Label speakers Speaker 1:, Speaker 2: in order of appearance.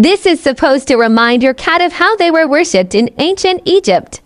Speaker 1: This is supposed to remind your cat of how they were worshipped in ancient Egypt.